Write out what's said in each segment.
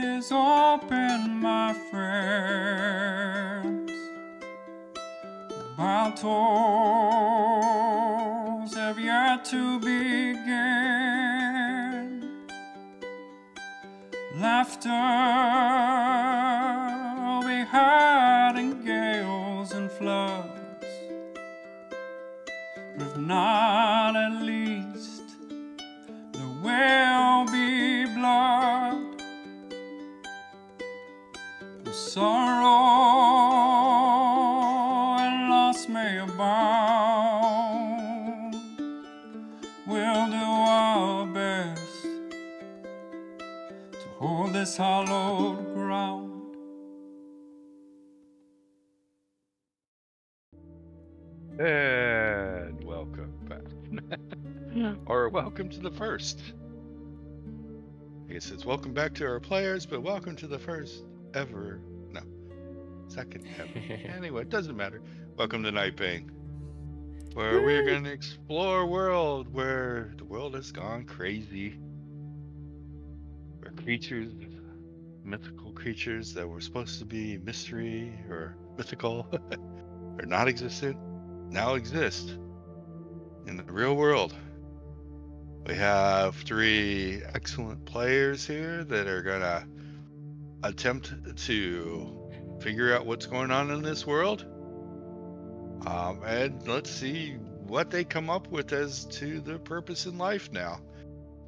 is open, my friends. About to the first. I guess it's welcome back to our players, but welcome to the first ever. No, second ever. anyway, it doesn't matter. Welcome to Nightbane, where we're going to explore a world where the world has gone crazy. Where creatures, mythical creatures that were supposed to be mystery or mythical or not existent, now exist in the real world. We have three excellent players here that are going to attempt to figure out what's going on in this world. Um, and let's see what they come up with as to the purpose in life now.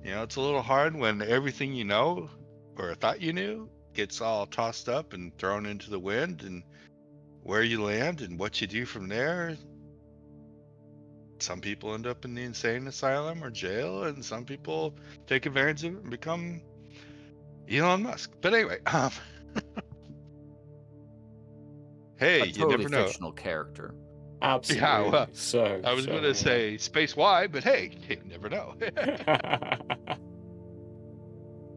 You know, it's a little hard when everything you know or thought you knew gets all tossed up and thrown into the wind and where you land and what you do from there some people end up in the insane asylum or jail, and some people take advantage of it and become Elon Musk. But anyway, um, hey, a you totally never know. fictional character. Absolutely. well, so I was so, going to say Space Y, but hey, you never know.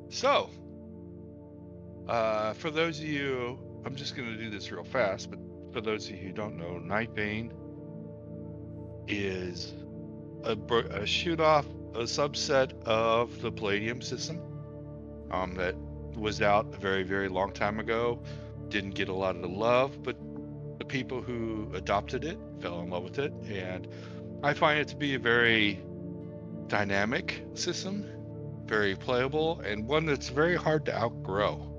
so, uh, for those of you, I'm just going to do this real fast, but for those of you who don't know, Nightbane is a, a shoot off, a subset of the Palladium system um, that was out a very, very long time ago. Didn't get a lot of the love, but the people who adopted it fell in love with it. And I find it to be a very dynamic system, very playable, and one that's very hard to outgrow.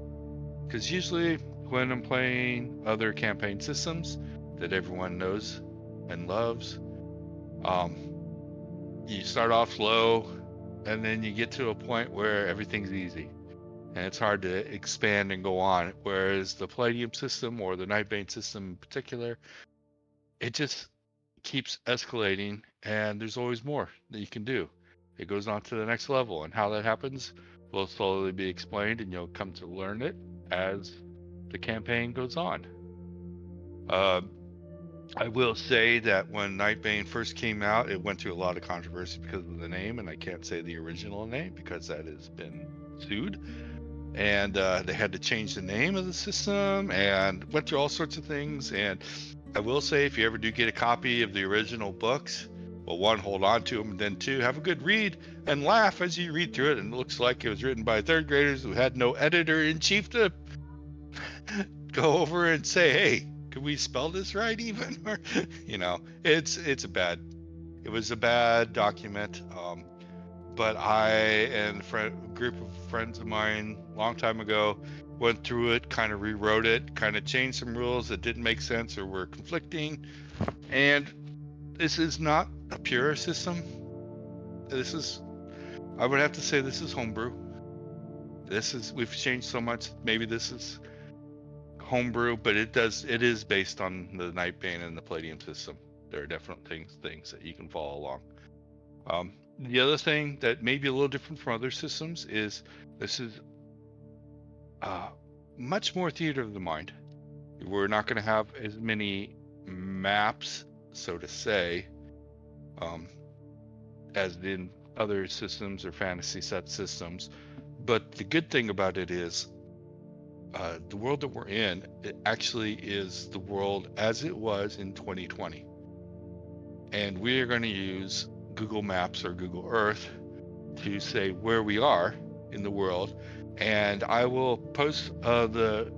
Because usually, when I'm playing other campaign systems that everyone knows and loves, um, you start off slow and then you get to a point where everything's easy and it's hard to expand and go on. Whereas the palladium system or the nightbane system in particular it just keeps escalating and there's always more that you can do. It goes on to the next level and how that happens will slowly be explained and you'll come to learn it as the campaign goes on. Uh, I will say that when Nightbane first came out, it went through a lot of controversy because of the name, and I can't say the original name because that has been sued. And uh, they had to change the name of the system and went through all sorts of things. And I will say, if you ever do get a copy of the original books, well, one, hold on to them, and then two, have a good read and laugh as you read through it. And it looks like it was written by third graders who had no editor in chief to go over and say, hey, could we spell this right even? Or you know it's it's a bad it was a bad document um but i and a group of friends of mine long time ago went through it kind of rewrote it kind of changed some rules that didn't make sense or were conflicting. And this is not a pure system. This is i would have to say this is homebrew. This is we've changed so much. Maybe this is homebrew, but it does it is based on the Nightbane and the Palladium system. There are definite things things that you can follow along. Um, the other thing that may be a little different from other systems is this is uh, much more theater of the mind. We're not going to have as many maps, so to say, um, as in other systems or fantasy set systems. But the good thing about it is uh, the world that we're in actually is the world as it was in 2020 and we are going to use google maps or google earth to say where we are in the world and I will post uh, the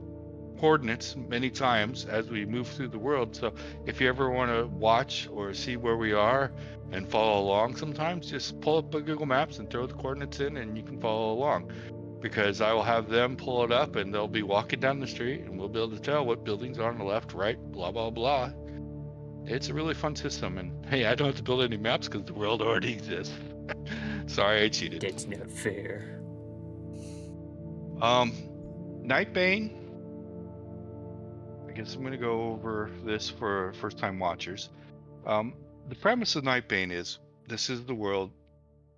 coordinates many times as we move through the world. So if you ever want to watch or see where we are and follow along, sometimes just pull up a Google Maps and throw the coordinates in, and you can follow along. Because I will have them pull it up, and they'll be walking down the street, and we'll be able to tell what buildings are on the left, right, blah blah blah. It's a really fun system, and hey, I don't have to build any maps because the world already exists. Sorry, I cheated. That's not fair. Um, Nightbane. I guess I'm going to go over this for first time watchers. Um, the premise of Nightbane is this is the world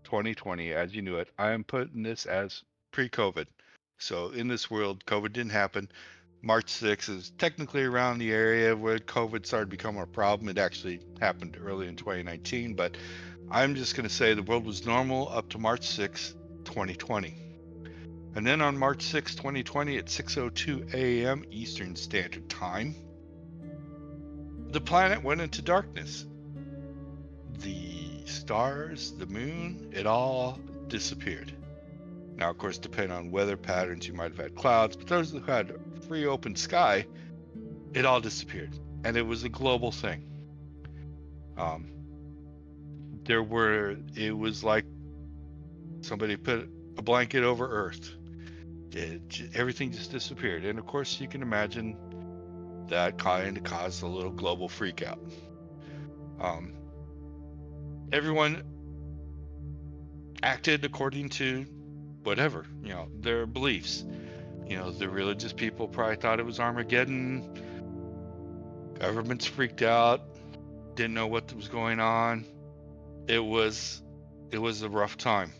2020 as you knew it. I am putting this as pre COVID. So in this world, COVID didn't happen. March 6th is technically around the area where COVID started becoming a problem. It actually happened early in 2019, but I'm just going to say the world was normal up to March 6th, 2020. And then on March 6, 2020 at 6:02 a.m. Eastern Standard Time, the planet went into darkness. The stars, the moon, it all disappeared. Now, of course, depending on weather patterns, you might have had clouds, but those who had free open sky, it all disappeared. And it was a global thing. Um, there were, it was like somebody put a blanket over Earth it, everything just disappeared. And of course, you can imagine that kind of caused a little global freakout. Um, everyone acted according to whatever, you know, their beliefs. You know, the religious people probably thought it was Armageddon. Governments freaked out, didn't know what was going on. It was it was a rough time.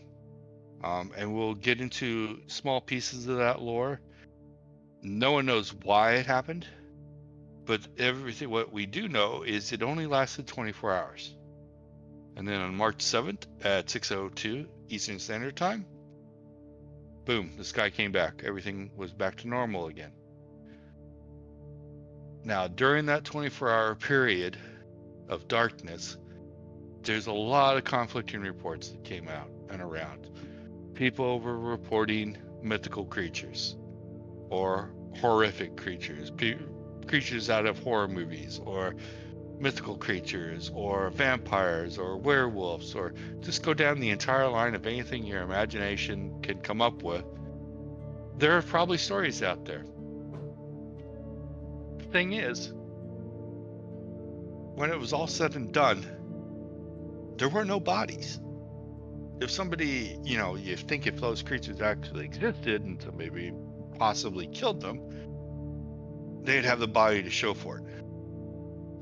Um, and we'll get into small pieces of that lore. No one knows why it happened, but everything what we do know is it only lasted 24 hours. And then on March 7th at 6:02 Eastern Standard Time, boom, the sky came back. Everything was back to normal again. Now, during that 24-hour period of darkness, there's a lot of conflicting reports that came out and around people were reporting mythical creatures or horrific creatures, creatures out of horror movies, or mythical creatures, or vampires, or werewolves, or just go down the entire line of anything your imagination can come up with. There are probably stories out there. The thing is, when it was all said and done, there were no bodies if somebody, you know, you think if those creatures actually existed and so maybe possibly killed them, they'd have the body to show for it.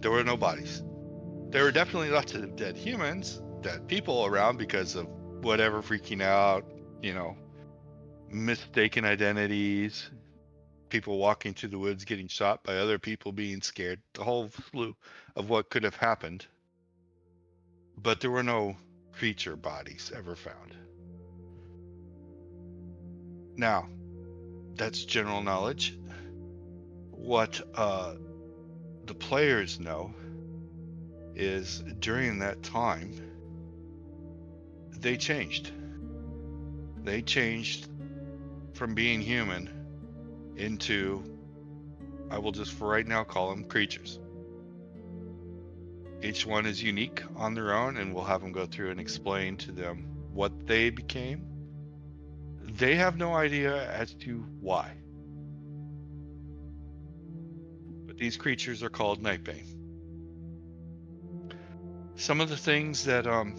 There were no bodies. There were definitely lots of dead humans, dead people around because of whatever freaking out, you know, mistaken identities, people walking through the woods getting shot by other people being scared, the whole slew of what could have happened. But there were no creature bodies ever found. Now, that's general knowledge. What uh, the players know is during that time, they changed. They changed from being human into, I will just for right now call them creatures. Each one is unique on their own, and we'll have them go through and explain to them what they became. They have no idea as to why. These creatures are called Nightbane. Some of the things that um,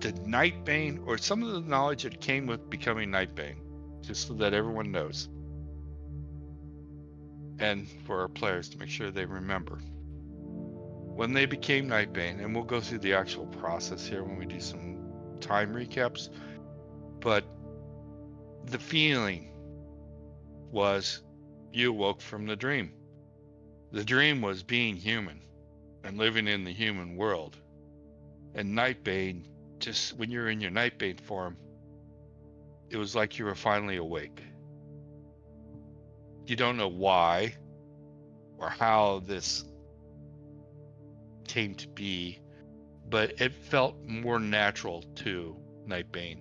the Nightbane, or some of the knowledge that came with becoming Nightbane, just so that everyone knows. And for our players to make sure they remember when they became Nightbane, and we'll go through the actual process here when we do some time recaps, but the feeling was you awoke from the dream. The dream was being human and living in the human world. And Nightbane, just when you're in your Nightbane form, it was like you were finally awake. You don't know why or how this came to be, but it felt more natural to Nightbane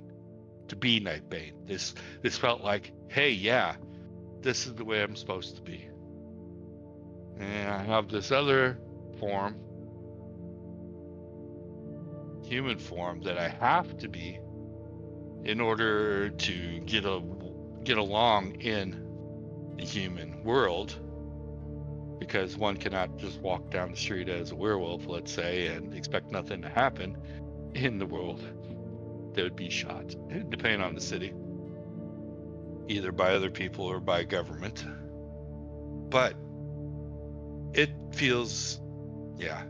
to be Nightbane. This this felt like, hey, yeah, this is the way I'm supposed to be. And I have this other form, human form, that I have to be in order to get a get along in the human world because one cannot just walk down the street as a werewolf, let's say, and expect nothing to happen in the world. They would be shot, depending on the city, either by other people or by government. But it feels, yeah.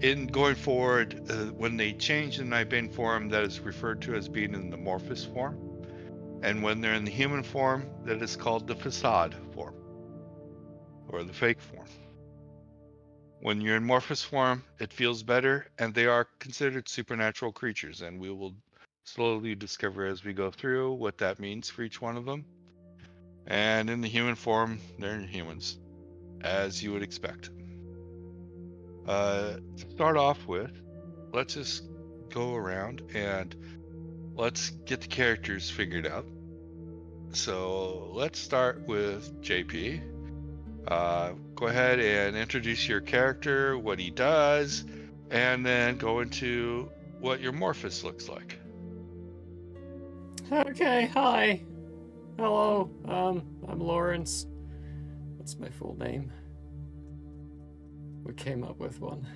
In going forward, uh, when they change the Nightbane form, that is referred to as being in the Morphus form. And when they're in the human form, that is called the facade form or the fake form. When you're in Morphus form, it feels better, and they are considered supernatural creatures, and we will slowly discover as we go through what that means for each one of them. And in the human form, they're humans, as you would expect. Uh, to start off with, let's just go around and let's get the characters figured out. So let's start with JP. Uh, go ahead and introduce your character, what he does, and then go into what your Morphus looks like. Okay, hi. Hello. Um, I'm Lawrence. That's my full name. We came up with one.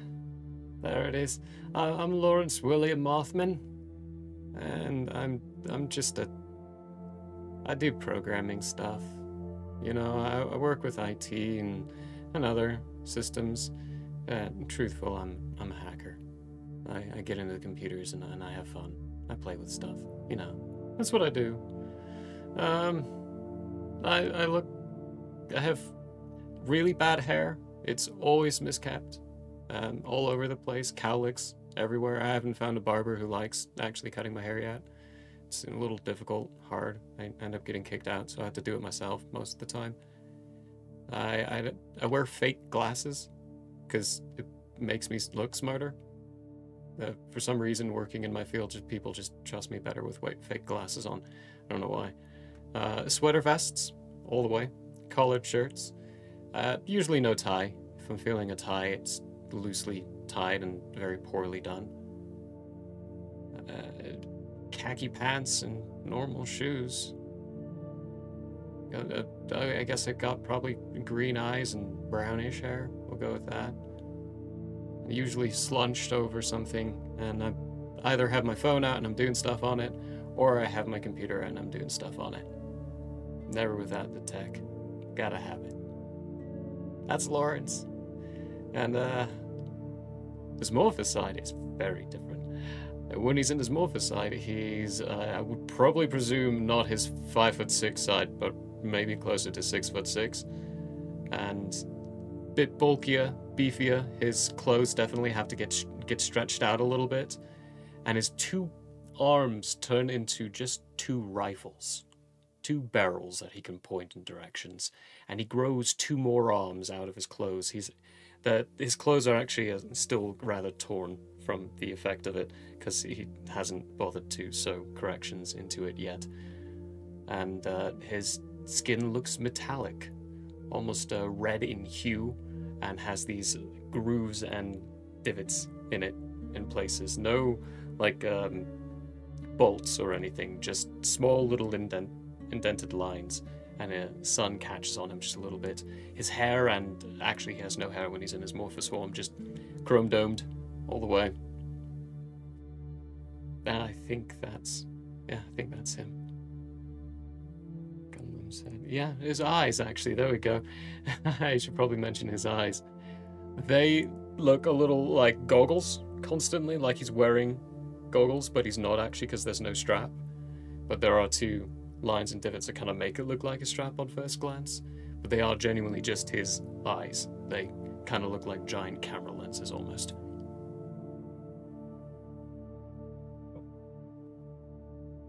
There it is. I'm Lawrence William Mothman, and I'm I'm just a. I do programming stuff. You know, I, I work with IT and and other systems. Uh, truthful, I'm I'm a hacker. I, I get into the computers and, and I have fun. I play with stuff. You know, that's what I do. Um, I I look. I have really bad hair. It's always miskept. Um, all over the place, cowlicks everywhere. I haven't found a barber who likes actually cutting my hair yet. It's a little difficult, hard. I end up getting kicked out, so I have to do it myself most of the time. I, I, I wear fake glasses because it makes me look smarter. Uh, for some reason, working in my field, just people just trust me better with white fake glasses on. I don't know why. Uh, sweater vests, all the way. Collared shirts. Uh, usually no tie. If I'm feeling a tie, it's loosely tied and very poorly done. Uh, khaki pants and normal shoes. Uh, uh, I guess I got probably green eyes and brownish hair. We'll go with that. Usually slunched over something, and I either have my phone out and I'm doing stuff on it, or I have my computer and I'm doing stuff on it. Never without the tech. Gotta have it. That's Lawrence. And, uh, his Morphus side is very different. When he's in his Morphus side, he's, uh, I would probably presume, not his 5 foot 6 side, but maybe closer to 6 foot 6. And a bit bulkier, beefier. His clothes definitely have to get get stretched out a little bit. And his two arms turn into just two rifles. Two barrels that he can point in directions. And he grows two more arms out of his clothes. He's that his clothes are actually uh, still rather torn from the effect of it because he hasn't bothered to sew corrections into it yet. And uh, his skin looks metallic, almost uh, red in hue, and has these grooves and divots in it in places. No, like, um, bolts or anything, just small little indent- indented lines. And the sun catches on him just a little bit. His hair, and actually, he has no hair when he's in his morphus form, just chrome domed all the way. And I think that's, yeah, I think that's him. Gundam said, yeah, his eyes actually. There we go. I should probably mention his eyes. They look a little like goggles constantly, like he's wearing goggles, but he's not actually because there's no strap. But there are two lines and divots that kind of make it look like a strap on first glance. But they are genuinely just his eyes. They kind of look like giant camera lenses almost.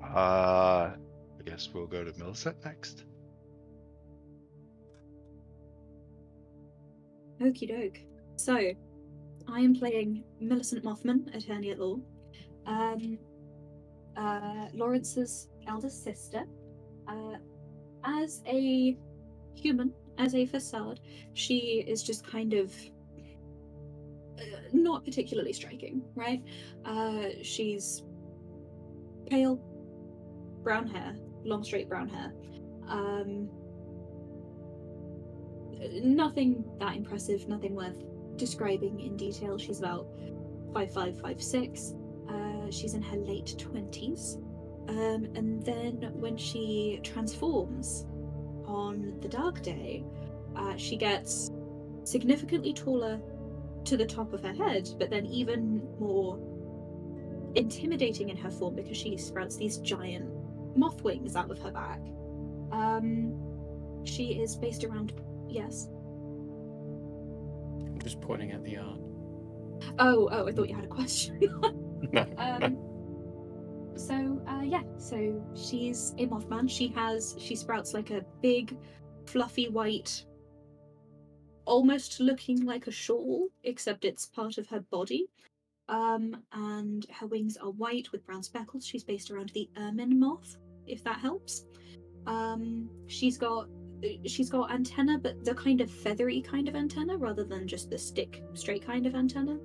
Uh, I guess we'll go to Millicent next. Okie doke. So, I am playing Millicent Mothman, attorney at law. Um, uh, Lawrence's eldest sister. Uh, as a human, as a facade, she is just kind of uh, not particularly striking, right? Uh, she's pale, brown hair, long straight brown hair. Um, nothing that impressive, nothing worth describing in detail. She's about five five, five six. Uh, she's in her late twenties, um, and then when she transforms on the dark day, uh, she gets significantly taller to the top of her head, but then even more intimidating in her form because she sprouts these giant moth wings out of her back. Um, she is based around. Yes. I'm just pointing at the art. Oh, oh, I thought you had a question. No, um, so uh, yeah, so she's a Mothman. She has she sprouts like a big, fluffy white, almost looking like a shawl, except it's part of her body. Um, and her wings are white with brown speckles. She's based around the ermine moth, if that helps. Um, she's got she's got antenna, but the kind of feathery kind of antenna rather than just the stick straight kind of antenna.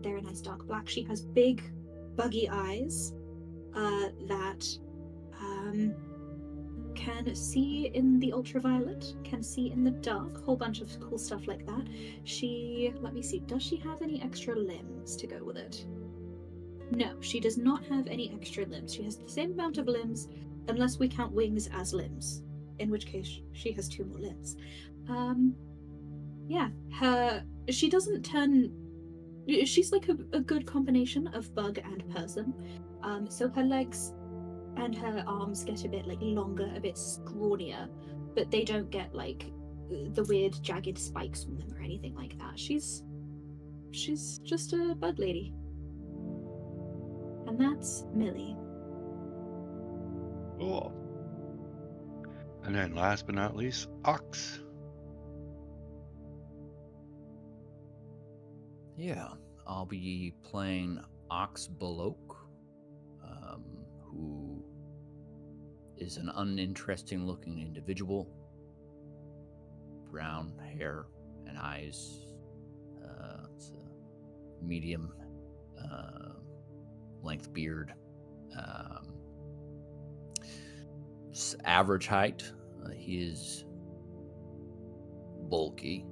They're a nice dark black. She has big, buggy eyes uh, that um, can see in the ultraviolet, can see in the dark, whole bunch of cool stuff like that. She, let me see, does she have any extra limbs to go with it? No, she does not have any extra limbs. She has the same amount of limbs, unless we count wings as limbs, in which case she has two more limbs. Um, yeah, her she doesn't turn. She's like a, a good combination of bug and person. Um, so her legs and her arms get a bit like longer, a bit scrawnier, but they don't get like the weird jagged spikes on them or anything like that. She's she's just a bud lady. And that's Millie. Cool. And then last but not least, Ox. Yeah, I'll be playing Ox Balok, is an uninteresting looking individual. Brown hair and eyes. Uh, it's a medium uh, length beard. Um, average height. Uh, he is bulky.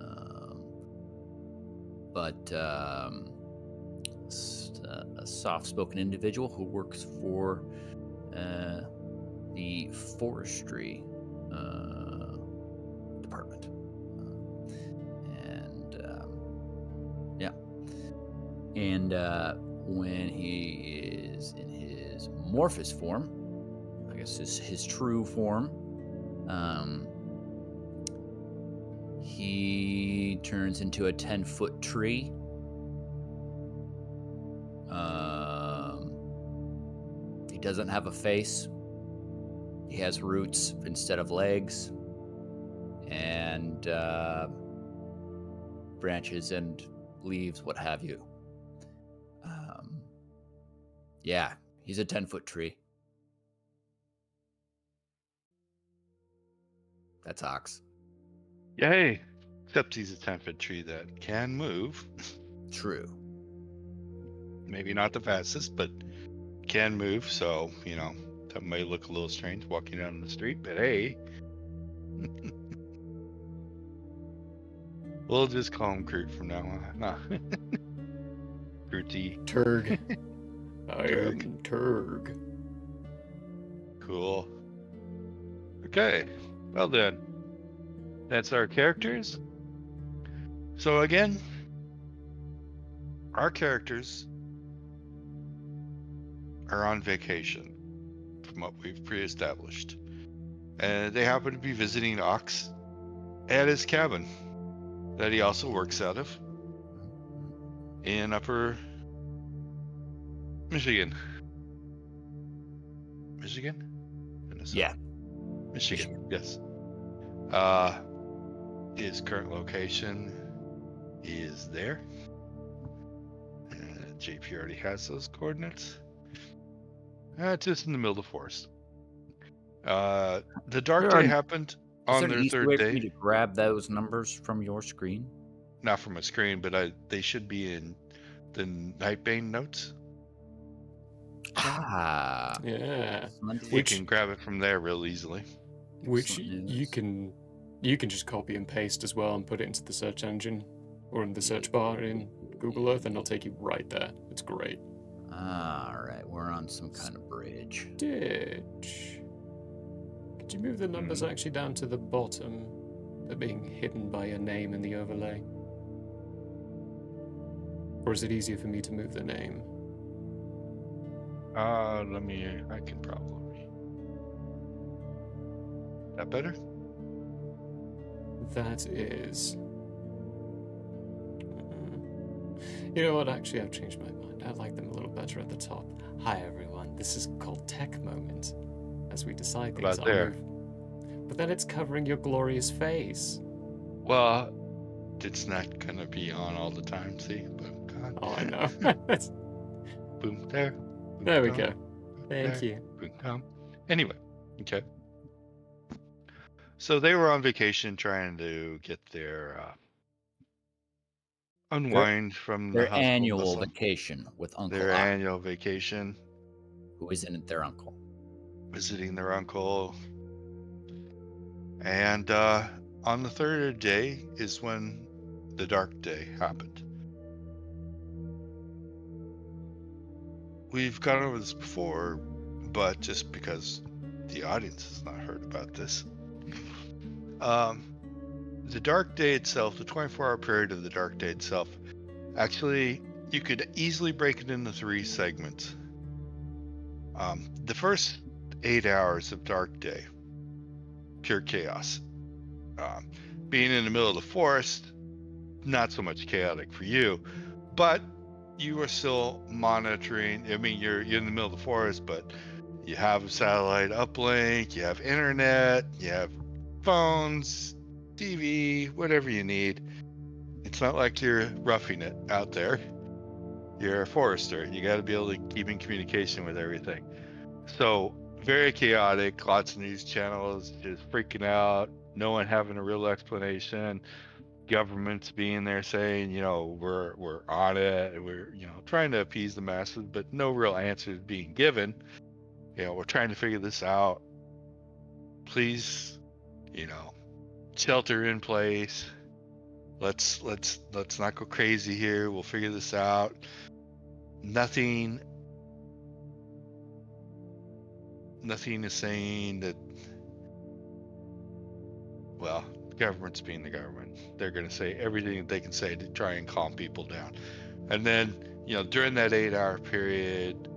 Um, but um, a soft-spoken individual who works for uh, the forestry uh, department, and um, yeah, and uh, when he is in his morphus form, I guess his his true form, um, he turns into a 10 foot tree. Um, he doesn't have a face. He has roots instead of legs, and uh, branches and leaves, what have you. Um, yeah, he's a 10 foot tree. That's Ox. Yay! Except he's a 10 foot tree that can move. True. Maybe not the fastest, but can move. So, you know, that may look a little strange walking down the street, but hey. we'll just call him Kurt from now on. Nah. Kurty. Turg. I Turg. am Turg. Cool. Okay. Well then. That's our characters. So again, our characters are on vacation from what we've pre-established. And they happen to be visiting Ox at his cabin that he also works out of in upper Michigan. Michigan? Minnesota? Yeah. Michigan, yes. Uh, his current location is there. Uh, JP already has those coordinates. Uh, it's just in the middle of the forest. Uh, the dark There day are- happened Is on there their an easy third way for me to grab those numbers from your screen? Not from a screen, but I they should be in the Nightbane notes. Ah. Yeah. excellent. We Which- can grab it from there real easily. Which you can you can just copy and paste as well and put it into the search engine or in the search bar in Google Earth and it'll take you right there. It's great. All right, we're on some kind of bridge. Ditch. Could you move the numbers Hmm. actually down to the bottom? They're being hidden by a name in the overlay. Or is it easier for me to move the name? Uh, let me. I can probably. That better? That is. You know what? Actually, I've changed my mind. I like them a little better at the top. Hi, everyone. This is called Tech Moment. As we decide things, about I'll there? move- But then it's covering your glorious face. Well, it's not gonna be on all the time. See, boom, gone. Oh, I know. boom there. boom, there we gone, go. Thank there, you. boom, gone. Anyway, okay. So they were on vacation trying to get their uh, unwind from Their and annual vacation with Uncle their Ak, annual vacation, who isn't their uncle. visiting their uncle. And uh, on the third day is when the dark day happened. We've gone over this before, but just because the audience has not heard about this. Um, the dark day itself, the 24 hour period of the dark day itself, actually, you could easily break it into three segments. Um, the first eight hours of dark day, pure chaos. Um, being in the middle of the forest, not so much chaotic for you, but you are still monitoring. I mean, you're you're in the middle of the forest, but you have a satellite uplink, you have internet, you have phones, TV, whatever you need. It's not like you're roughing it out there. You're a forester. You got to be able to keep in communication with everything. So very chaotic. Lots of news channels just freaking out. No one having a real explanation. Governments being there saying, you know, we're we're on it. We're you know trying to appease the masses, but no real answers being given. You know, we're trying to figure this out. Please, you know, shelter in place. Let's let's let's not go crazy here. We'll figure this out. Nothing nothing is saying that well the government's being the government they're going to say everything that they can say to try and calm people down and then you know during that eight hour period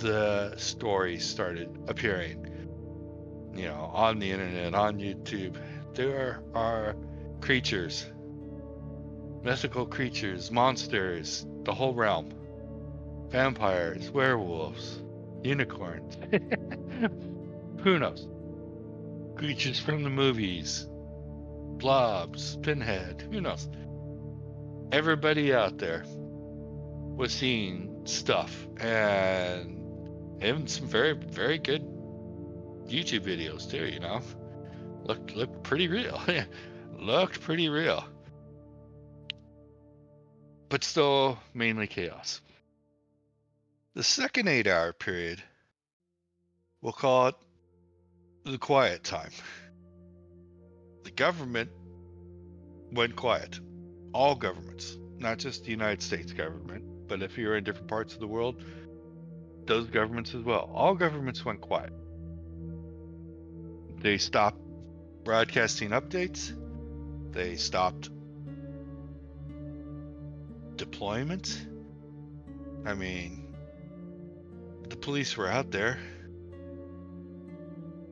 the stories started appearing you know on the internet on youtube there are creatures mythical creatures monsters the whole realm vampires werewolves unicorns. Who knows? Creatures from the movies, blobs, pinhead, who knows? Everybody out there was seeing stuff and even some very, very good YouTube videos too, you know? Looked looked pretty real. looked pretty real. But still mainly chaos. The second eight hour period, we'll call it the quiet time. The government went quiet. All governments, not just the United States government, but if you're in different parts of the world, those governments as well. All governments went quiet. They stopped broadcasting updates. They stopped deployment. I mean, the police were out there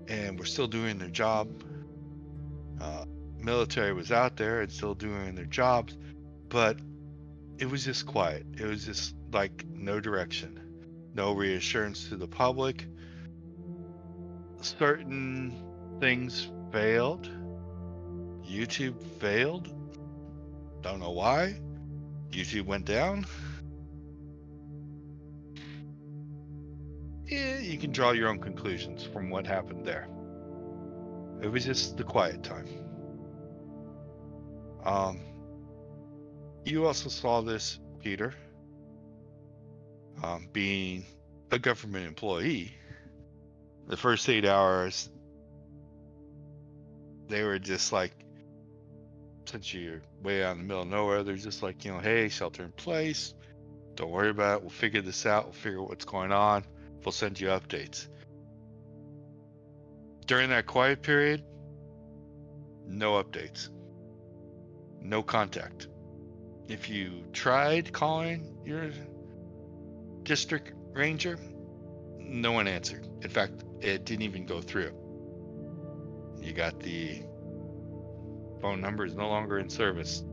and were still doing their job. Uh, military was out there and still doing their jobs, but it was just quiet. It was just like no direction, no reassurance to the public. Certain things failed. YouTube failed. Don't know why. YouTube went down. eh, you can draw your own conclusions from what happened there. It was just the quiet time. Um, you also saw this, Peter, um, being a government employee. The first eight hours, they were just like, since you're way out in the middle of nowhere, they're just like, you know, hey, shelter in place. Don't worry about it. We'll figure this out. We'll figure out what's going on. We'll send you updates. During that quiet period, no updates, no contact. If you tried calling your district ranger, no one answered. In fact, it didn't even go through. You got the phone number is no longer in service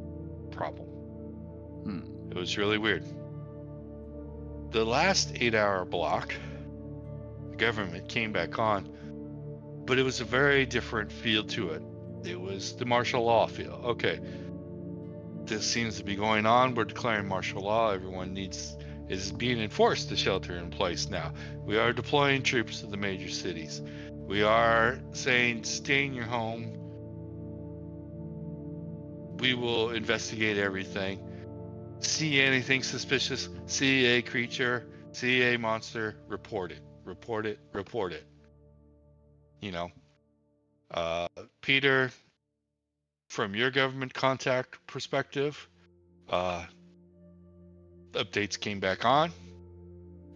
problem. Hmm. It was really weird. The last eight hour block, the government came back on, but it was a very different feel to it. It was the martial law feel. Okay, this seems to be going on. We're declaring martial law. Everyone needs is being enforced to shelter in place now. We are deploying troops to the major cities. We are saying stay in your home. We will investigate everything. See anything suspicious, see a creature, see a monster, report it. Report it, report it. You know. Uh Peter, from your government contact perspective, uh updates came back on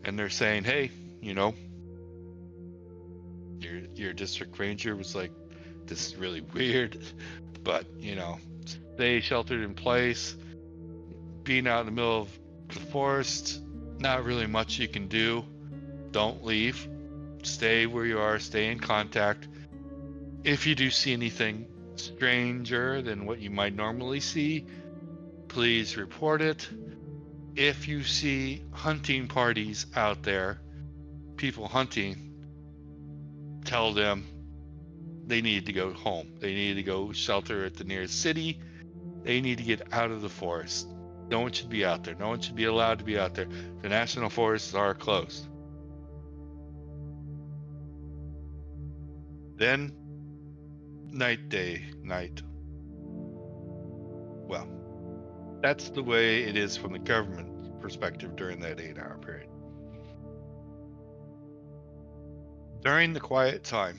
and they're saying, "Hey, you know, your your district ranger was like, this is really weird, but you know, stay sheltered in place. Being out in the middle of the forest, not really much you can do. Don't leave. Stay where you are. Stay in contact. If you do see anything stranger than what you might normally see, please report it." if you see hunting parties out there, people hunting, tell them they need to go home. They need to go shelter at the nearest city. They need to get out of the forest. No one should be out there. No one should be allowed to be out there. The national forests are closed. Then, night, day, night. Well, that's the way it is from the government perspective during that eight hour period. During the quiet time,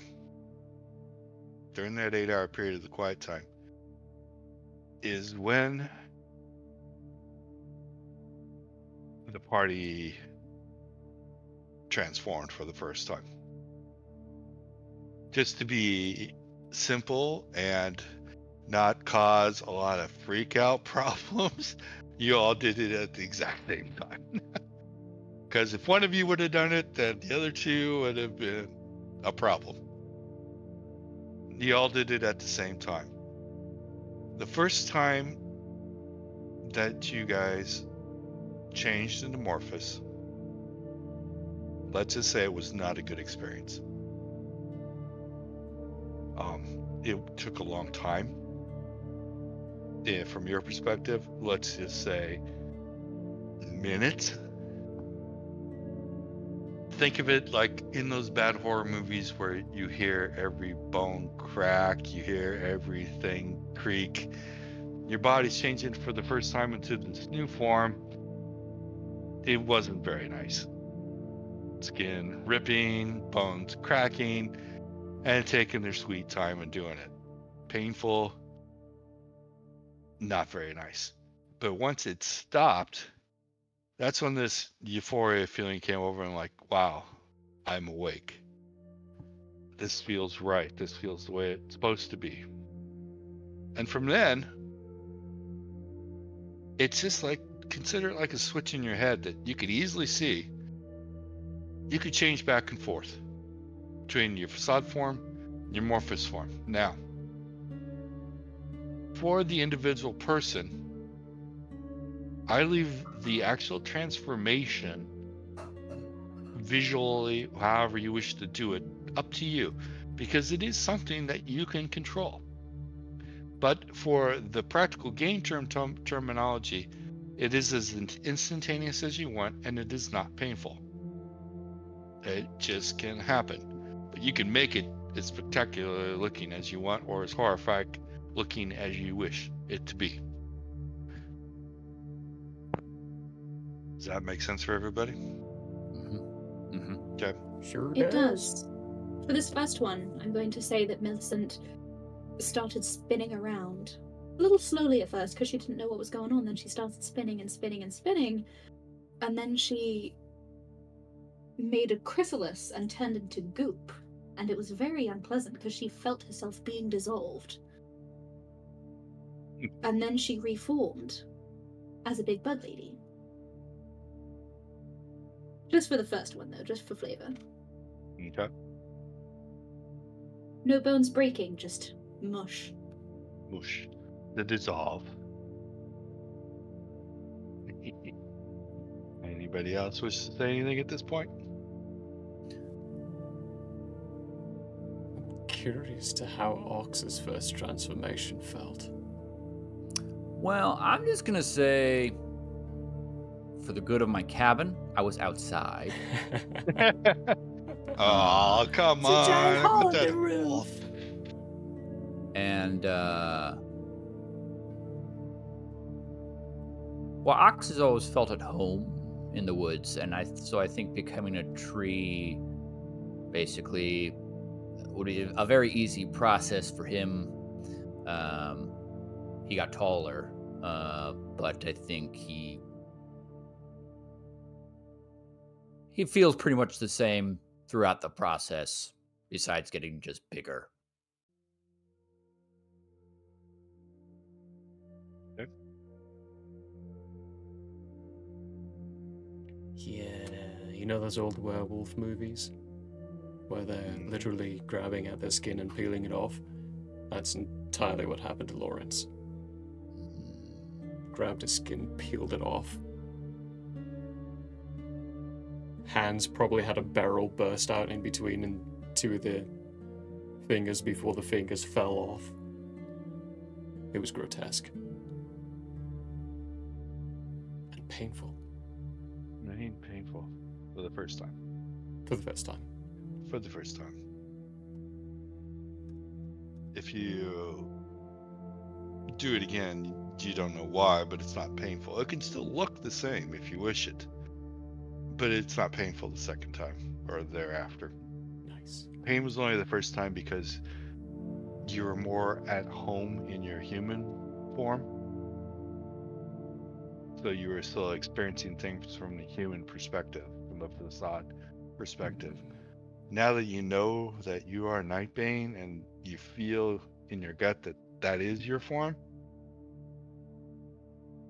during that eight hour period of the quiet time, is when the party transformed for the first time. Just to be simple and not cause a lot of freak out problems, you all did it at the exact same time. Because if one of you would have done it, then the other two would have been a problem. You all did it at the same time. The first time that you guys changed into Morphus, let's just say it was not a good experience. Um, it took a long time yeah, from your perspective, let's just say minutes. Think of it like in those bad horror movies where you hear every bone crack, you hear everything creak. Your body's changing for the first time into this new form. It wasn't very nice. Skin ripping, bones cracking, and taking their sweet time and doing it. Painful, not very nice. But once it stopped, that's when this euphoria feeling came over and like, wow, I'm awake. This feels right. This feels the way it's supposed to be. And from then, it's just like consider it like a switch in your head that you could easily see. You could change back and forth between your facade form and your morphus form. Now, for the individual person, I leave the actual transformation visually, however you wish to do it, up to you because it is something that you can control. But for the practical game term term terminology, it is as instantaneous as you want and it is not painful. It just can happen. But you can make it as spectacular looking as you want or as horrifying looking as you wish it to be. Does that make sense for everybody? hmm hmm Okay. Sure It does. For this first one, I'm going to say that Millicent started spinning around. A little slowly at first because she didn't know what was going on. Then she started spinning and spinning and spinning. And then she made a chrysalis and turned into goop. And it was very unpleasant because she felt herself being dissolved. and then she reformed as a big bud lady. Just for the first one, though, just for flavor. Okay. No bones breaking, just mush. Mush. The dissolve. Anybody else wish to say anything at this point? Curious to how Ox's first transformation felt. Well, I'm just gonna say, for the good of my cabin, I was outside. Oh, come It's a giant on. hole put in the roof. And uh well, Ox has always felt at home in the woods, and I so I think becoming a tree basically would be a very easy process for him. Um, he got taller, uh, but I think he he feels pretty much the same throughout the process, besides getting just bigger. Yeah, you know those old werewolf movies? Where they're Mm. literally grabbing at their skin and peeling it off? That's entirely what happened to Lawrence. Grabbed his skin, peeled it off. Hands probably had a barrel burst out in between and two of the fingers before the fingers fell off. It was grotesque. And painful Pain, painful for the first time. for the first time. For the first time. If you do it again, you don't know why, but it's not painful. It can still look the same if you wish it, but it's not painful the second time or thereafter. Nice. Pain was only the first time because you were more at home in your human form. So you were still experiencing things from the human perspective, from the facade perspective. Mm-hmm. Now that you know that you are Nightbane and you feel in your gut that that is your form,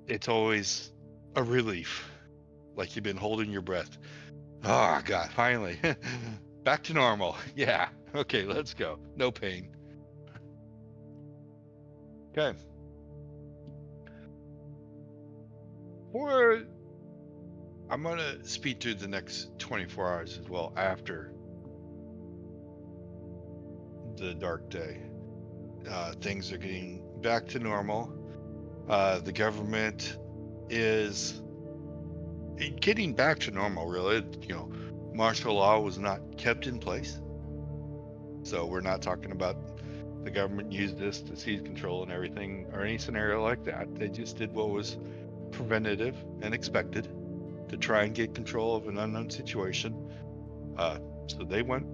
it's always a relief. Like you've been holding your breath. Oh, God, finally. Back to normal. Yeah. Okay, let's go. No pain. Okay. For I'm gonna speed through the next 24 hours as well after the dark day. Uh, things are getting back to normal. Uh, the government is getting back to normal. Really, you know, martial law was not kept in place, so we're not talking about the government used this to seize control and everything or any scenario like that. They just did what was preventative and expected to try and get control of an unknown situation. Uh, so they went,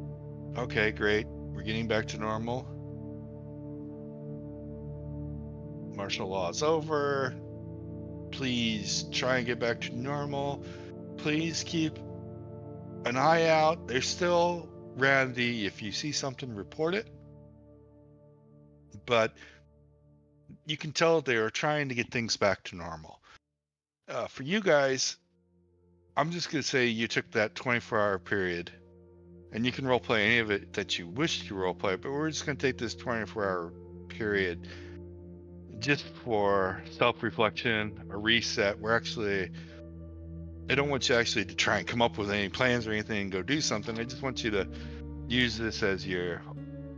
okay, great, we're getting back to normal. Martial law is over. Please try and get back to normal. Please keep an eye out. They're still Randy. If you see something, report it. But you can tell they are trying to get things back to normal. Uh, for you guys, I'm just going to say you took that 24 hour period and you can roleplay any of it that you wish to roleplay, but we're just going to take this 24 hour period just for self reflection, a reset. We're actually, I don't want you actually to try and come up with any plans or anything and go do something. I just want you to use this as your,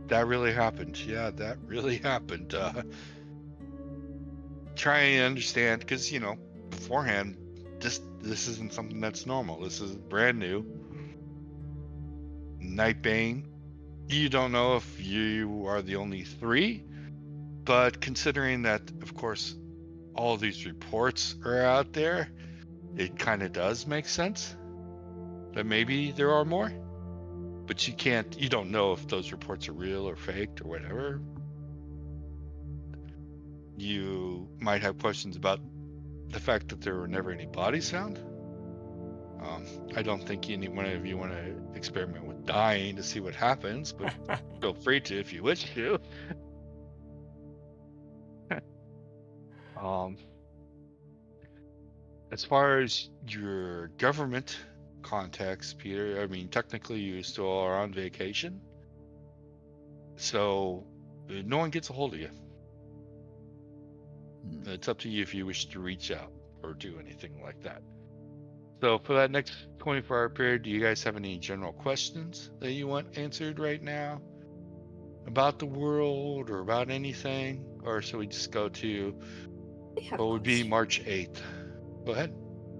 that really happened. Yeah, that really happened. Uh, try and understand because, you know, beforehand, this this isn't something that's normal. This is brand new. Nightbane. You don't know if you are the only three, but considering that, of course, all these reports are out there, it kind of does make sense that maybe there are more. But you can't, you don't know if those reports are real or faked or whatever. You might have questions about the fact that there were never any bodies found. Um, I don't think any one of you want to experiment with dying to see what happens, but feel free to if you wish to. Um, as far as your government contacts, Peter, I mean, technically you still are on vacation, so uh, no one gets a hold of you. Hmm. It's up to you if you wish to reach out or do anything like that. So for that next 24 hour period, do you guys have any general questions that you want answered right now about the world or about anything? Or should we just go to I have would be. March 8th? Go ahead.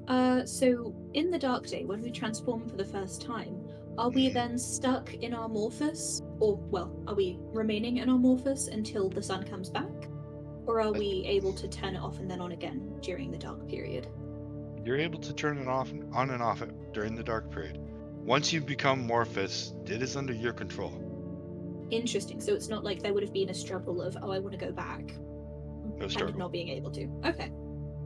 Uh, so in the Dark Day, when we transform for the first time, are we Mhm. then stuck in our Morphus, or well, are we remaining in our Morphus until the sun comes back, or are we able to turn it off and then on again during the dark period? You're able to turn it off on and off during the dark period. Once you become Morphus, it is under your control. Interesting. So it's not like there would have been a struggle of, oh, I want to go back, No struggle. not being able to. Okay,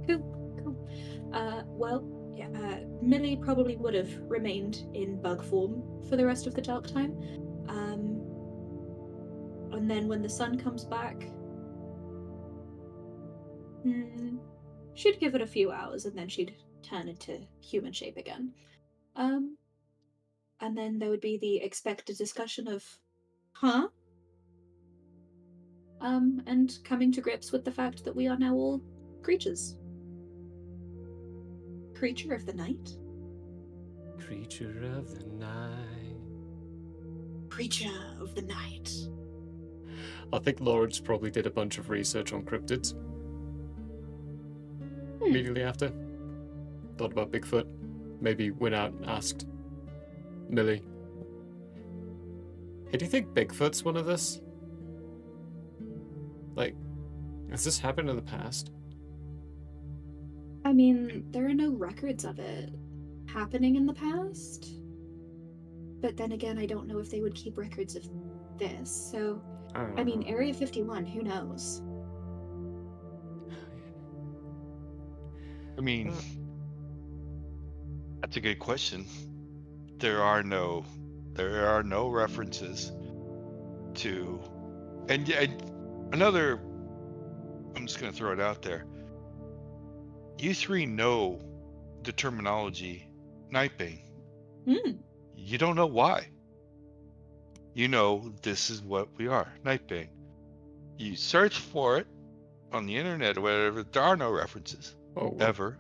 cool, cool. Uh, well, yeah, uh, Millie probably would have remained in bug form for the rest of the dark time. Um, and then when the sun comes back, hmm, she'd give it a few hours, and then she'd turn into human shape again. Um, and then there would be the expected discussion of, huh? Um, and coming to grips with the fact that we are now all creatures. Creature of the night? Creature of the night. Creature of the night. I think Lawrence probably did a bunch of research on cryptids. Hmm. Immediately after. Thought about Bigfoot. Maybe went out and asked Millie. Hey, do you think Bigfoot's one of this? Like, has this happened in the past? I mean, there are no records of it happening in the past. But then again, I don't know if they would keep records of this. So, I mean, Uh, Area 51, who knows? I mean, that's a good question. There are no, there are no references to, and yeah, and another. I'm just gonna throw it out there. You three know the terminology Nightbane. Hmm. You don't know why. You know this is what we are, Nightbane. You search for it on the internet or whatever. There are no references oh, well, ever,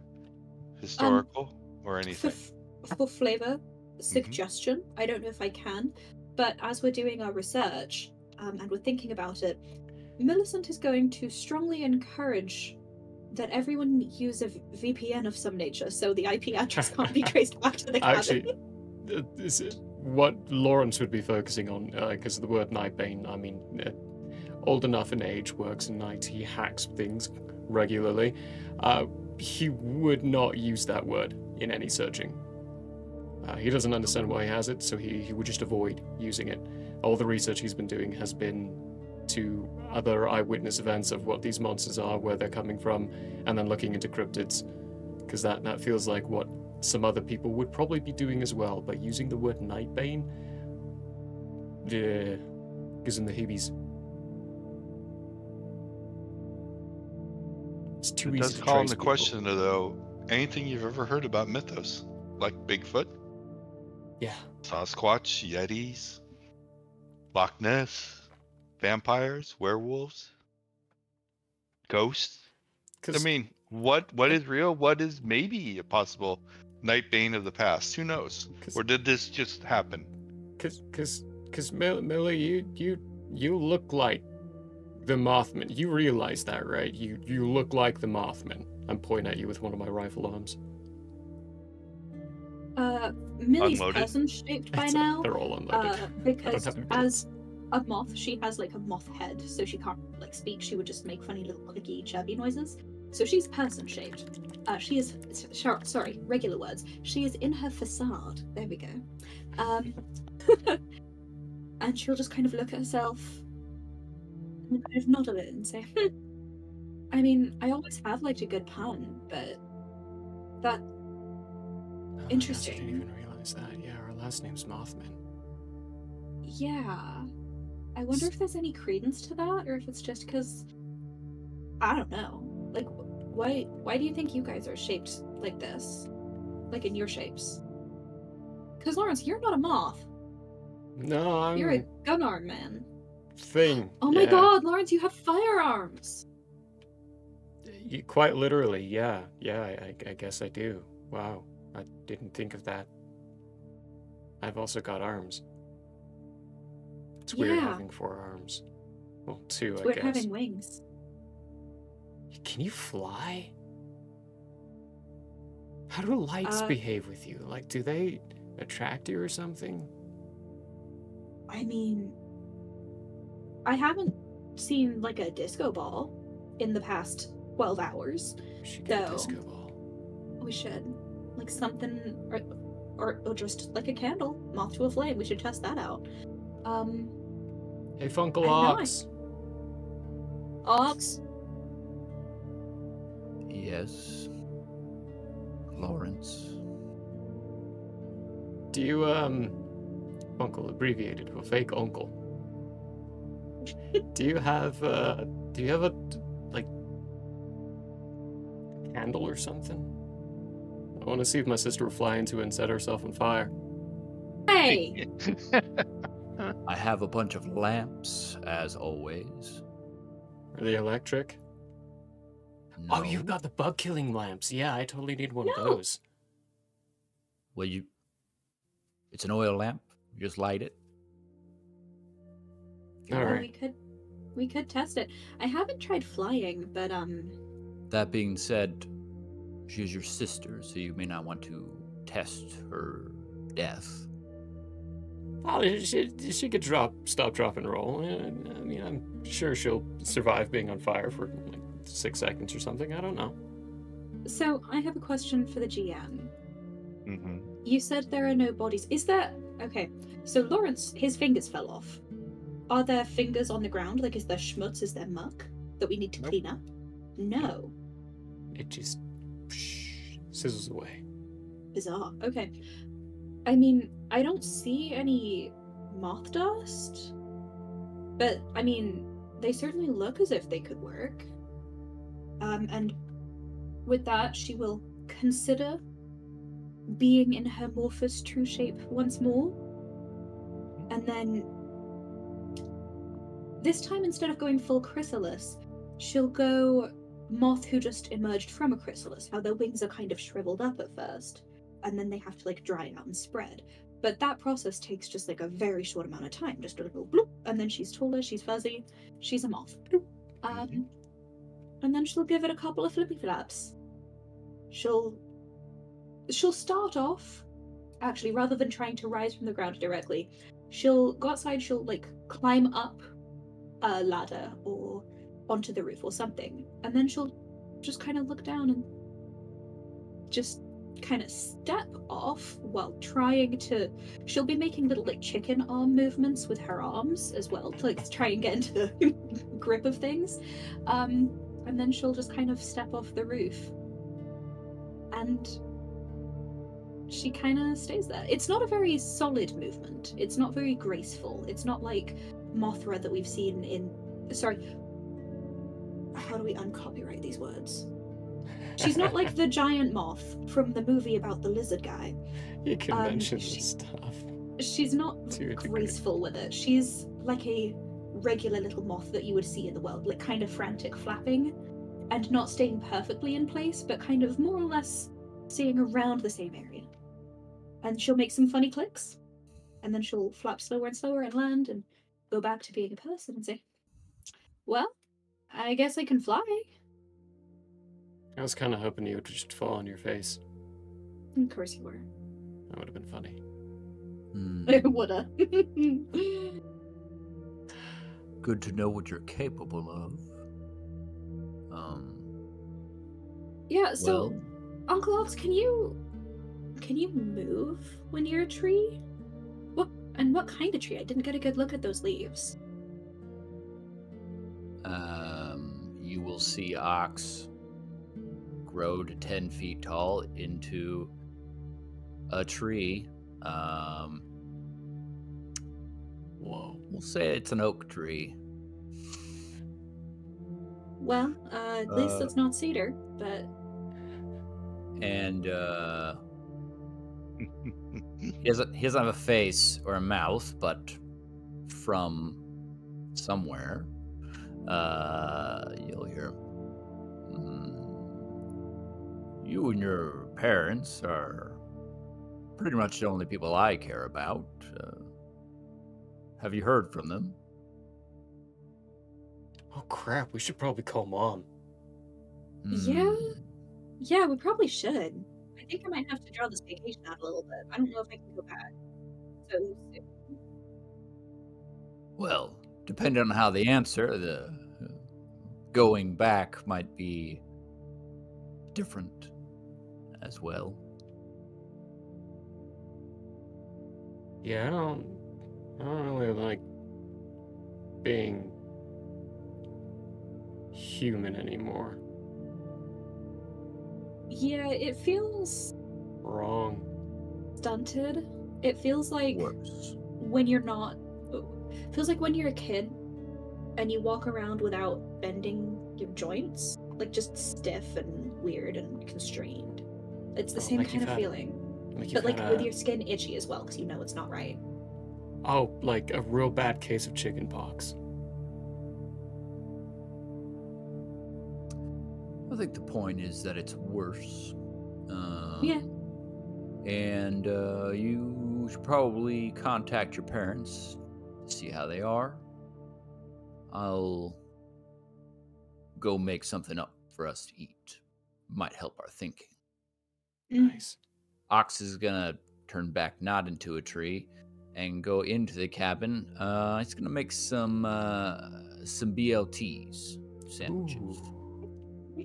historical or For, anything. f- for flavor, suggestion, I don't know if I can, but as we're doing our research um, and we're thinking about it, Millicent is going to strongly encourage that everyone use a VPN of some nature so the IP address can't be traced back to the cabin. Actually, uh, this is what Lawrence would be focusing on, because of the word Nightbane. I mean, uh, old enough in age, works in night, he hacks things regularly. Uh, he would not use that word in any searching. Uh, he doesn't understand why he has it, so he, he would just avoid using it. All the research he's been doing has been to other eyewitness events of what these monsters are, where they're coming from, and then looking into cryptids. Because that, that feels like what some other people would probably be doing as well, but using the word Nightbane, yeah, gives them the heebies. It's too It easy does to call into question, though, anything you've ever heard about mythos, like Bigfoot, Yeah, Sasquatch, Yetis, Loch Ness, vampires, werewolves, ghosts. I mean, what what is real? What is maybe a possible Nightbane of the past? Who knows? Or did this just happen? Cause, cause, cause, Mill- Millie, you, you, you look like the Mothman. You realize that, right? You, you look like the Mothman. I'm pointing at you with one of my rifle arms. Uh, Millie's Unloaded. person shaped by It's- now. They're all unloaded. Uh, because have any as a moth, she has like a moth head, so she can't like speak. She would just make funny little clicky, chirpy noises. So she's person shaped. Uh, she is sorry, regular words. She is in her facade. There we go. Um, and she'll just kind of look at herself and kind of nod a bit and say, hmm. "I mean, I always have liked a good pun, but that Oh, yes, I didn't even realize that. Yeah, our last name's Mothman. Yeah. I wonder if there's any credence to that, or if it's just because I don't know. Like, why? Why do you think you guys are shaped like this, like in your shapes? Because Lawrence, you're not a moth. No, I'm You're a gun arm man. thing. Oh my yeah. God, Lawrence, you have firearms. Y- Quite literally, yeah, yeah. I- I guess I do. Wow, I didn't think of that. I've also got arms. It's weird Yeah. having four arms. Well, two, It's I weird guess. having wings. Can you fly? How do lights Uh, behave with you? Like, do they attract you or something? I mean, I haven't seen like a disco ball in the past twelve hours. We should get a disco ball. We should. Like something or, or or just like a candle, moth to a flame. We should test that out. Um Hey, Funkle I know I- Ox. Ox. Yes. Lawrence. Do you, um, Uncle abbreviated for fake uncle? do you have, uh, do you have a, like, candle or something? I want to see if my sister will fly into it and set herself on fire. Hey! I have a bunch of lamps, as always. Are they electric? Oh, you've got the bug killing lamps. Yeah, I totally need one of those. Well, you. It's an oil lamp. You just light it. All Well, right. we could we could test it. I haven't tried flying, but um That being said, she is your sister, so you may not want to test her death. Oh, she, she could drop, stop, drop, and roll. I mean, I'm sure she'll survive being on fire for like six seconds or something. I don't know. so I have a question for the GM. hmm You said there are no bodies. Is there okay, so Lawrence, his fingers fell off. Are there fingers on the ground? Like is there schmutz, is there muck that we need to Nope. clean up? No. It just psh, sizzles away. Bizarre. Okay. I mean, I don't see any moth dust. But I mean, they certainly look as if they could work. Um, and with that, she will consider being in her Morphus true shape once more. And then this time instead of going full chrysalis, she'll go moth who just emerged from a chrysalis, how their wings are kind of shriveled up at first, and then they have to like dry out and spread. But that process takes just like a very short amount of time, just a little bloop, and then she's taller, she's fuzzy, she's a moth. Bloop. Um, and then she'll give it a couple of flippy flaps. She'll she'll start off actually rather than trying to rise from the ground directly, she'll go outside, she'll like climb up a ladder or onto the roof or something, and then she'll just kind of look down and just kind of step off while trying to she'll be making little like chicken arm movements with her arms as well to like try and get into the grip of things. Um and then she'll just kind of step off the roof. And she kind of stays there. It's not a very solid movement. It's not very graceful. It's not like mothra that we've seen in sorry how do we uncopyright these words She's not like the giant moth from the movie about the lizard guy. you can um, mention she- stuff. She's not graceful with it. She's like a regular little moth that you would see in the world, like kind of frantic flapping and not staying perfectly in place, but kind of more or less staying around the same area. And she'll make some funny clicks, and then she'll flap slower and slower and land and go back to being a person and say, Well, I guess I can fly. I was kind of hoping you would just fall on your face. Of course you were. That would have been funny. Hmm. It woulda. Good to know what you're capable of. Um. yeah, so well, Uncle Ox, can you can you move when you're a tree? What and what kind of tree? I didn't get a good look at those leaves. um, you will see ox grow to ten feet tall into a tree. Um, Whoa. we'll say it's an oak tree. Well, uh, at least Uh, it's not cedar, but and uh, he doesn't he doesn't have a face or a mouth, but from somewhere, uh, you'll hear. You and your parents are pretty much the only people I care about. Uh, have you heard from them? Oh crap, we should probably call mom. Yeah. Hmm, yeah, we probably should. I think I might have to draw this vacation out a little bit. I don't know if I can go back. So soon. Well, depending on how they answer, the uh, going back might be different as well. Yeah, I don't I don't really like being human anymore. Yeah, it feels Wrong. stunted. It feels like Worse. when you're not feels like when you're a kid and you walk around without bending your joints, like just stiff and weird and constrained. It's the Oh, same kind of had- feeling. Like But you've like had with your skin itchy as well because you know it's not right. Oh, like a real bad case of chicken pox. I think the point is that it's worse. Um, Yeah. And uh, you should probably contact your parents, to see how they are. I'll go make something up for us to eat. Might help our thinking. Mm. Nice. Ox is gonna turn back not into a tree and go into the cabin. Uh, he's gonna make some uh, some BLTs sandwiches. Ooh.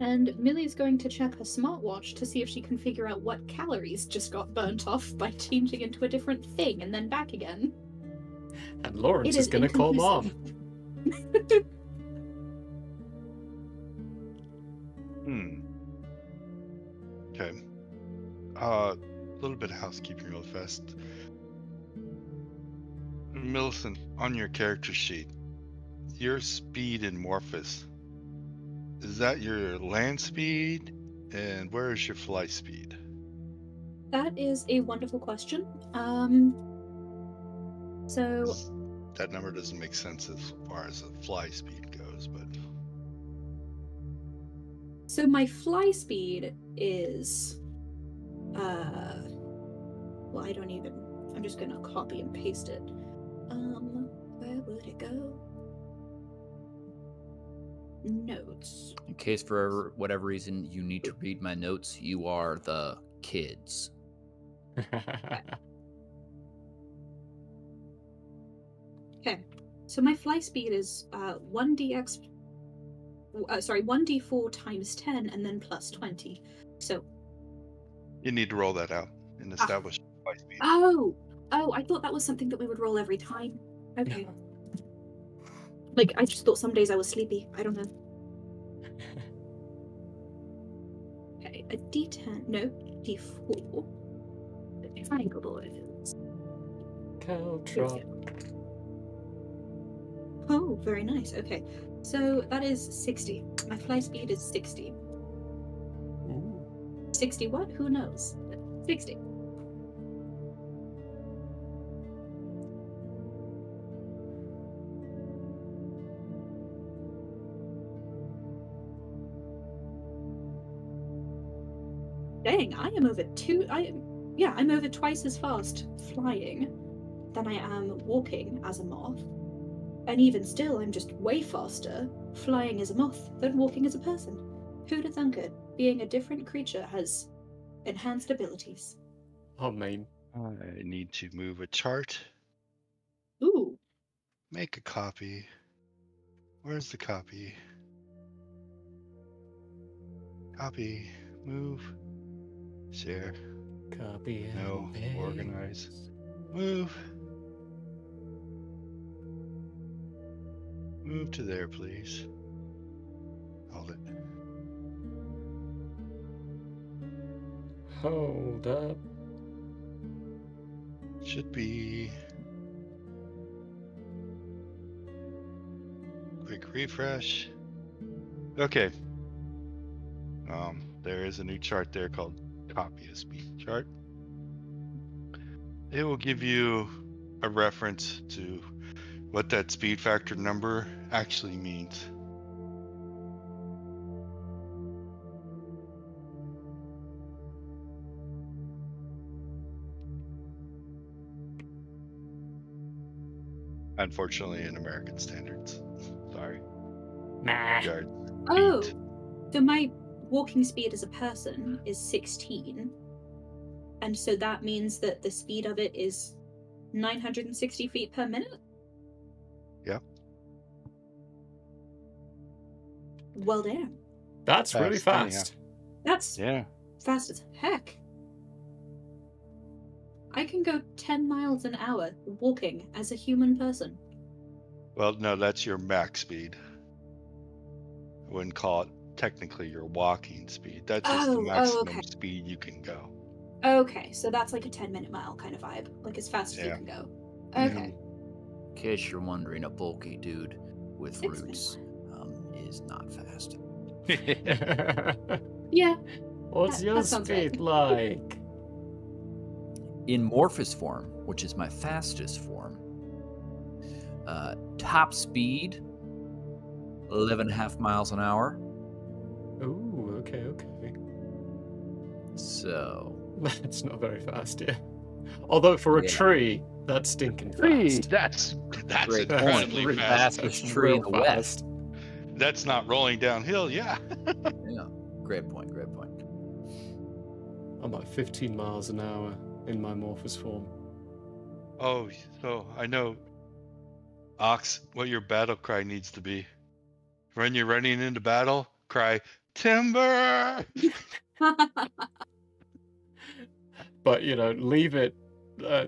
And Millie's going to check her smartwatch to see if she can figure out what calories just got burnt off by changing into a different thing and then back again. And Lawrence It is is gonna call mom. Hmm. Okay. Uh, a little bit of housekeeping real fast. Millicent, on your character sheet, your speed in Morphus, is that your land speed? And where is your fly speed? That is a wonderful question. Um, so That number doesn't make sense as far as the fly speed goes, but so my fly speed is uh well I don't even I'm just gonna copy and paste it. Um where would it go? Notes. In case for whatever reason you need to read my notes, you are the kids. Okay. So my fly speed is uh 1dx uh, sorry, 1d4 times 10 and then plus 20. So you need to roll that out and ah. establish fly speed. Oh, oh, I thought that was something that we would roll every time. Okay. Like I just thought some days I was sleepy. I don't know. Okay, a D10, no, D4. The triangle boys. Caltrop. Oh, very nice. Okay, so that is 60. My fly speed is 60. Ooh. 60 what? Who knows? 60. Dang, I am over two. I am, yeah, I'm over twice as fast flying than I am walking as a moth. And even still, I'm just way faster flying as a moth than walking as a person. Who'd have thunk it? Being a different creature has enhanced abilities. Oh man, I need to move a chart. Ooh. Make a copy. Where's the copy? Copy. Move. Share. Copy and No, organize. Move. Move to there, please. Hold up. Should be. Quick refresh. Okay. Um, there is a new chart there called copy a speed chart. It will give you a reference to what that speed factor number actually means. Unfortunately, in American standards. Sorry. Nah. Yards. Oh. feet. So my walking speed as a person is 16. And so that means that the speed of it is 960 feet per minute? Yep. Well, damn. That's really Fast, anyhow. fast. That's Yeah. fast as heck. I can go 10 miles an hour walking as a human person. Well, no, that's your max speed. I wouldn't call it technically your walking speed. That's just Oh, the oh, maximum okay. speed you can go. Okay, so that's like a 10 minute mile kind of vibe, like as fast as you can go. Okay. In case you're wondering, a bulky dude with Six roots um, is not fast. Yeah. What's That- your that sounds right. speed like? In Morphus form, which is my fastest form, uh, top speed, 11 and a half miles an hour. Ooh, okay, okay. So, That's not very fast, yeah. Although for a Yeah. tree, that's stinking fast. That's that's Great That's incredibly really fast. Fastest That's tree in real the West. That's not rolling downhill. Yeah. yeah, great point, great point. I'm at 15 miles an hour in my Morphus form. Oh, so I know, Ox, what your battle cry needs to be. When you're running into battle, cry timber. But, you know, leave it. Uh,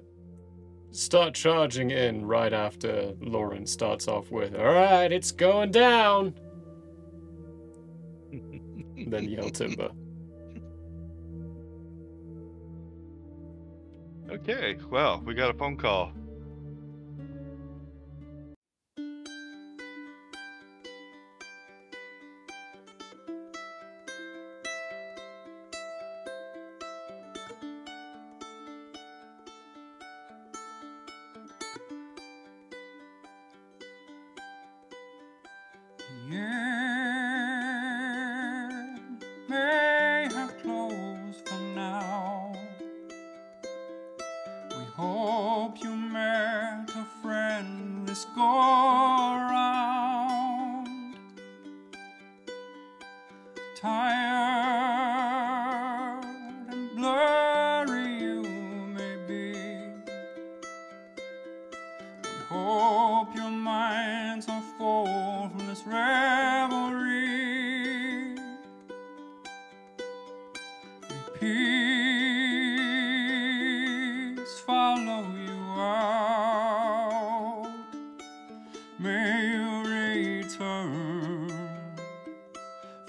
start charging in right after Lauren starts off with, Alright, it's going down. then yell timber. Okay, well, we got a phone call.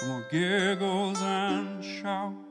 More giggles and shouts.